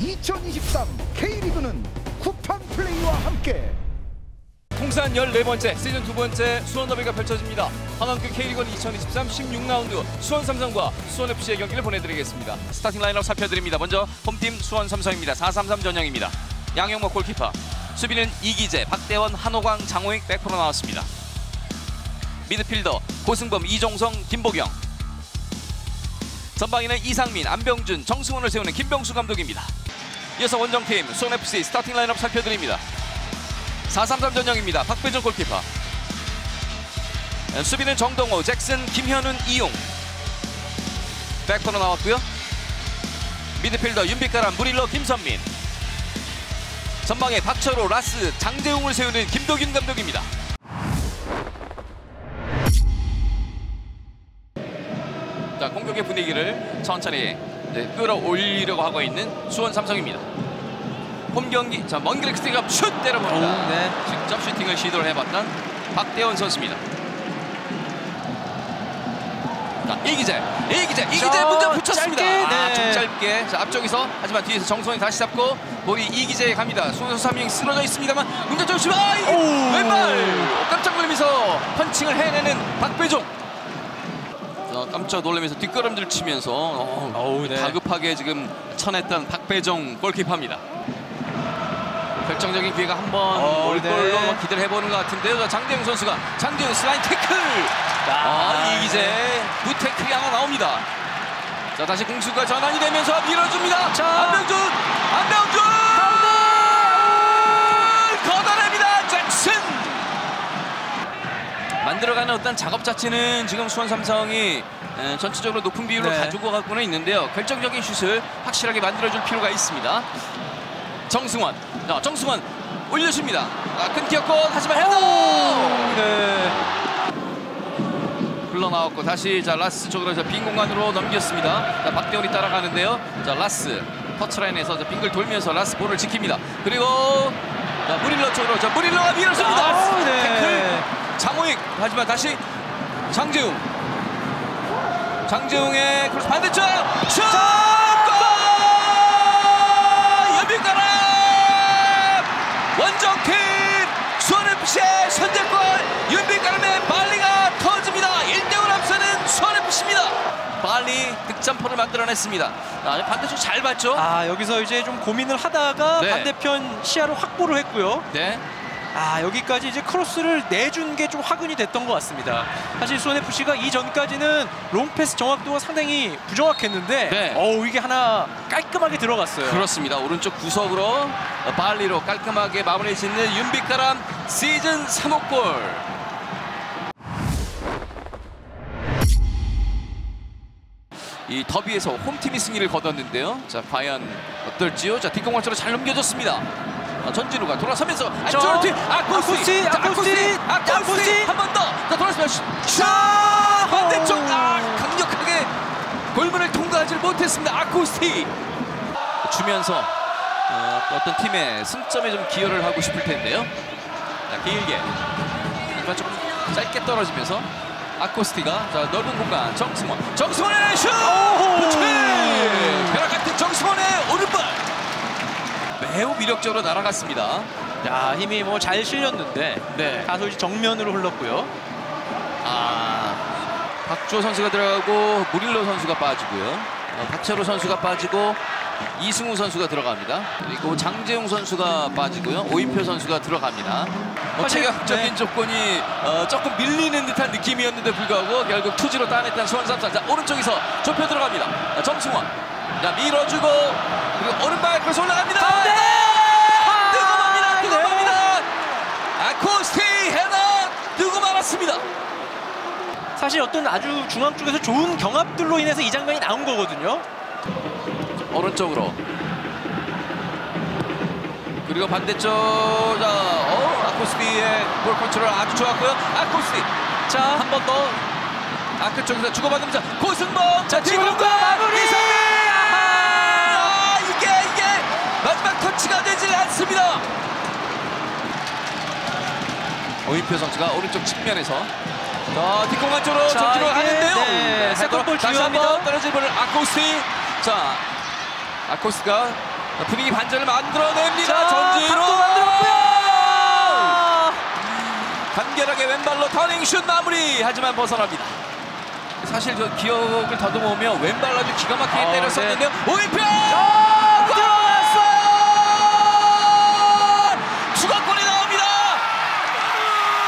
2023 K리그는 쿠팡 플레이와 함께 통산 14번째 시즌 두 번째 수원 더비가 펼쳐집니다. 하나원큐 K리그 2023 16라운드 수원 삼성과 수원 FC의 경기를 보내드리겠습니다. 스타팅 라인업 살펴드립니다. 먼저 홈팀 수원 삼성입니다. 4-3-3 전형입니다. 양형모 골키퍼, 수비는 이기재, 박대원, 한호강, 장호익 back four로 나왔습니다. 미드필더 고승범, 이종성, 김보경. 전방에는 이상민, 안병준, 정승원을 세우는 김병수 감독입니다. 이어서 원정팀 수원 FC 스타팅 라인업 살펴드립니다. 4-3-3 전형입니다. 박배종 골키퍼. 수비는 정동호, 잭슨, 김현훈, 이용. back four 나왔고요. 미드필더 윤빛가람, 무릴러, 김선민. 전방에 박철호, 라스, 장재웅을 세우는 김도균 감독입니다. 자 공격의 분위기를 천천히 이제 끌어올리려고 하고 있는 수원 삼성입니다. 홈 경기 자 먼 길의 스틱업 슛 때려봅니다. 오, 네. 직접 슈팅을 시도를 해봤던 박대원 선수입니다. 자 이기재, 이기재, 이기재 자, 문제 붙였습니다. 짧게, 아, 네. 좀 짧게. 자 앞쪽에서 하지만 뒤에서 정성이 다시 잡고 볼이 이기재에 갑니다. 수원 선수 한명 쓰러져 있습니다만 문제 좀 아. 왼발 깜짝 놀라면서 펀칭을 해내는 박배종. 자, 깜짝 놀라면서 뒷걸음질 치면서 어, 어우, 네. 다급하게 지금 쳐냈던 박배종 골키퍼입니다. 결정적인 기회가 한번 어, 올 네. 걸로 기대를 해보는 것 같은데요. 자, 장대웅 선수가 장대웅 슬라인 태클. 아, 이기재 무태클이 하나 나옵니다. 자 다시 공수가 전환이 되면서 밀어줍니다. 자. 안병준, 안병준 걷어냅니다. 잭슨. 만들어가는 어떤 작업 자체는 지금 수원 삼성이 에, 전체적으로 높은 비율로 네. 가지고 가고는 있는데요. 결정적인 슛을 확실하게 만들어줄 필요가 있습니다. 정승원, 자, 정승원 올려줍니다. 아, 끊겼고 하지만 헤더. 네. 흘러나왔고 다시 자 라스 쪽으로 자, 빈 공간으로 넘겼습니다. 자, 박대원이 따라가는데요. 자 라스 터치라인에서 자, 빙글 돌면서 라스 볼을 지킵니다. 그리고 자, 무릴로 쪽으로. 자 무릴로가 밀어줍니다. 아, 네. 태클. 장호익. 하지만 다시 장재웅. 장재웅의 크로스 반대쪽. 슛! 골! 윤빛가람 원정팀 수원FC의 선제골. 윤빛가람의 발리가 터집니다. 1대1 앞서는 수원FC입니다. 발리 득점포를 만들어냈습니다 아, 반대쪽 잘 봤죠? 아 여기서 이제 좀 고민을 하다가 네. 반대편 시야를 확보를 했고요. 네. 아 여기까지 이제 크로스를 내준 게 좀 화근이 됐던 것 같습니다. 사실 수원 FC가 이전까지는 롱패스 정확도가 상당히 부정확했는데, 네. 어우 이게 하나 깔끔하게 들어갔어요. 그렇습니다. 오른쪽 구석으로 어, 발리로 깔끔하게 마무리 짓는 윤빛가람 시즌 3호 골. 이 더비에서 홈팀이 승리를 거뒀는데요. 자 과연 어떨지요? 자 뒷공간처럼 잘 넘겨줬습니다. 어, 전진우가 돌아서면서 안쪽으로 뒤 아코스티, 아코스티, 자, 아코스티, 아코스티 아코스티. 한 번 더. 자 돌아서면 슛! 슛! 반대쪽 아, 강력하게 골문을 통과하지 못했습니다. 아코스티 주면서 어, 또 어떤 팀의 승점에 좀 기여를 하고 싶을 텐데요. 자, 길게 하지만 조금 짧게 떨어지면서 아코스티가 자, 넓은 공간 정승원 정승원의 슛! 벼락 같은 정승원의 오른발 매우 위력적으로 날아갔습니다. 야 힘이 뭐 잘 실렸는데 네. 다소 정면으로 흘렀고요. 아 박주호 선수가 들어가고 무릴로 선수가 빠지고요. 어, 박철호 선수가 빠지고 이승우 선수가 들어갑니다. 그리고 장재웅 선수가 빠지고요. 오인표 선수가 들어갑니다. 뭐 사실, 체격적인 네. 조건이 어, 조금 밀리는 듯한 느낌이었는데 불구하고 결국 투지로 따냈던 수원 삼성. 자 오른쪽에서 좁혀 들어갑니다. 자, 정승원. 자 밀어주고 그리고 오른발 크로스 올라갑니다. 가운데! 뜨고 맙니다. 아, 뜨고 맙니다. 아코스티 헤더 뜨고 말았습니다. 사실 어떤 아주 중앙 쪽에서 좋은 경합들로 인해서 이 장면이 나온 거거든요. 오른쪽으로. 그리고 반대쪽 자, 어, 아코스티의 볼 컨트롤 아주 좋았고요. 아코스티 자 한 번 더. 아크 쪽에서 주고받으면서 고승범 자 지금과 마무리! 아 이게 이게 마지막 터치가 되질 않습니다. 오인표 선수가 오른쪽 측면에서 자 뒷공간 쪽으로 이게, 하는데요. 네, 세컨볼 중요합니다. 한번 떨어진 볼을 아코스티. 자 아코스가 분위기 반전을 만들어냅니다. 자, 각도 만들었고요. 간결하게 왼발로 터닝슛 마무리 하지만 벗어납니다. 사실 저 기억을 더듬으면 왼발로 아주 기가 막히게 아, 때렸었는데요. 오인표 들어갔어요. 추가골이 나옵니다.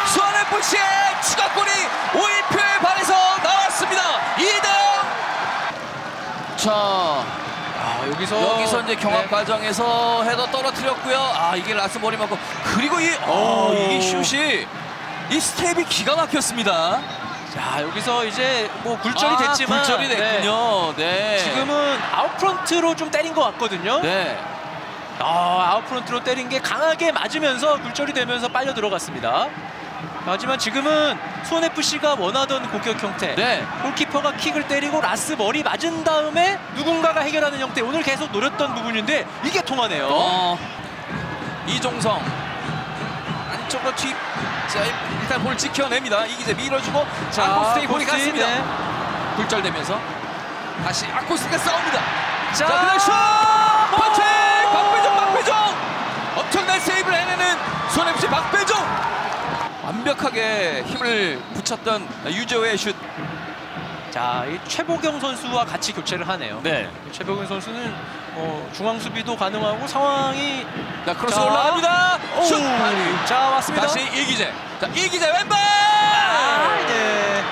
수원FC의 추가골이 오인표의 발에서 나왔습니다. 2대 0 자 아, 여기서 여기서 이제 경합 네. 과정에서 헤더 떨어뜨렸고요. 아 이게 라스 머리 맞고 그리고 이 어, 이 슛이 이 스텝이 기가 막혔습니다. 자, 여기서 이제 뭐 굴절이 아, 됐지만 굴절이 됐군요. 네. 네. 지금은 아웃프런트로 좀 때린 것 같거든요. 네. 아, 아웃프런트로 때린 게 강하게 맞으면서 굴절이 되면서 빨려 들어갔습니다. 하지만 지금은 수원 FC가 원하던 공격 형태. 네. 골키퍼가 킥을 때리고 라스 머리 맞은 다음에 누군가가 해결하는 형태. 오늘 계속 노렸던 부분인데 이게 통하네요. 어, 이종성 안쪽으로 튀. 자 일단 볼 지켜냅니다. 이기재 밀어주고 자 아코스테이 볼이 갔습니다. 네. 굴절되면서 다시 아코스가 싸웁니다. 자, 자 그다음 슛! 펀치! 박배정 박배정! 엄청난 세이브를 해내는 수원FC 박배종! 완벽하게 힘을 붙였던 유제호의 슛. 자, 이 최보경 선수와 같이 교체를 하네요. 네. 최보경 선수는 어, 중앙 수비도 가능하고 상황이 자 크로스 자. 올라갑니다. 슛! 오, 발이. 자 왔습니다. 다시 이기재. 자 이기재 왼발! 아, 네.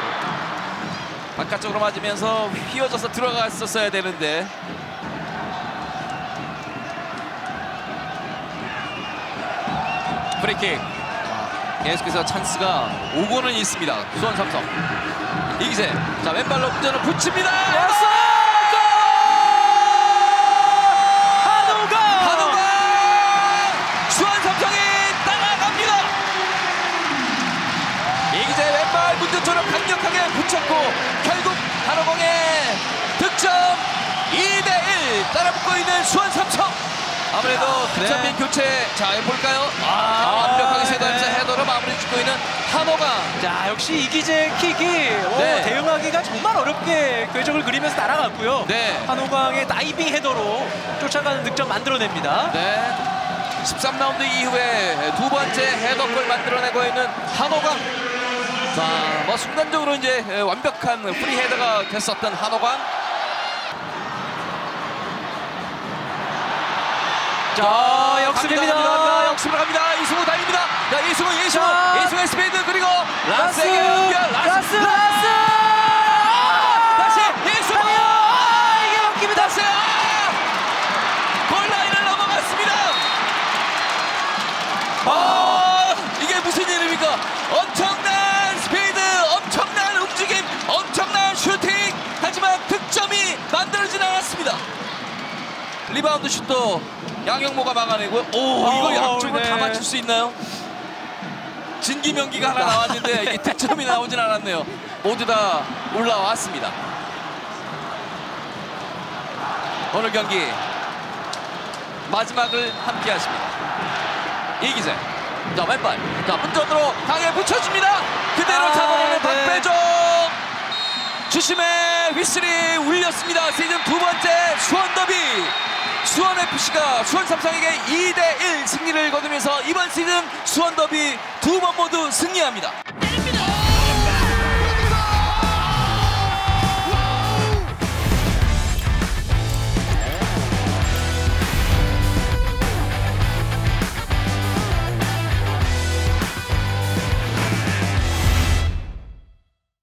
바깥쪽으로 맞으면서 휘어져서 들어갔었어야 되는데. 프리킥. 계속해서 찬스가 오고는 있습니다. 수원 삼성. 이기재. 자 왼발로 운전을 붙입니다. 왔어! 아무래도 네. 득점 및 교체 자 볼까요? 아, 아, 완벽하게 쇄도하면서 네. 헤더로 마무리 짓고 있는 한호강. 자 역시 이기재 킥이 어, 네. 대응하기가 정말 어렵게 궤적을 그리면서 날아갔고요. 네. 한호강의 다이빙 헤더로 쫓아가는 득점 만들어냅니다. 네. 13라운드 이후에 두 번째 헤더골 만들어내고 있는 한호강. 자, 뭐 순간적으로 이제 완벽한 프리 헤더가 됐었던 한호강. 자 역습입니다. 갑니다, 역습으로 갑니다. 이승우 달립니다. 자, 이승우, 이승우, 자. 이승우의 스피드 그리고 라스! 라스에게 연결. 라스! 라스! 다시 이승우. 아, 이게 막힙니다. 다시 아! 골라인을 넘어갔습니다. 아, 이게 무슨 일입니까? 엄청난 스피드, 엄청난 움직임, 엄청난 슈팅. 하지만 득점이 만들어지지 않았습니다. 리바운드 슛도 양영모가 막아내고요. 오, 이거 어, 양쪽으로 다 네. 맞출 수 있나요? 진기명기가 하나 나왔는데 이게 득점이 나오진 않았네요. 모두 다 올라왔습니다. 오늘 경기 마지막을 함께 하십니다. 이기재. 자, 왼발. 자, 문전으로 강하게 붙여줍니다. 그대로 아, 잡아내는 네. 박배종. 주심의 휘슬이 울렸습니다. 시즌 두 번째 수원 더비. 수원 FC가 수원 삼성에게 2대1 승리를 거두면서 이번 시즌 수원 더비 두 번 모두 승리합니다.